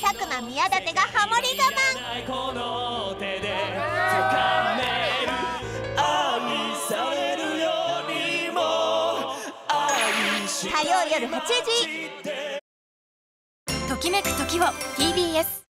佐久間宮舘がハモリ我慢火曜夜8時。ときめく時を TBS